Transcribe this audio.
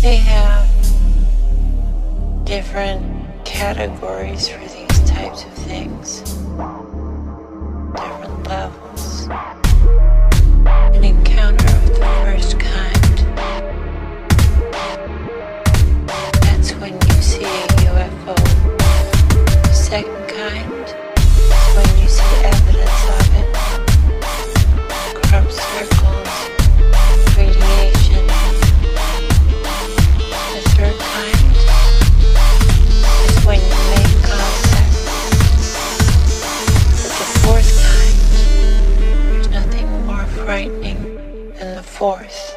They have different categories for these types of things, different levels. forth.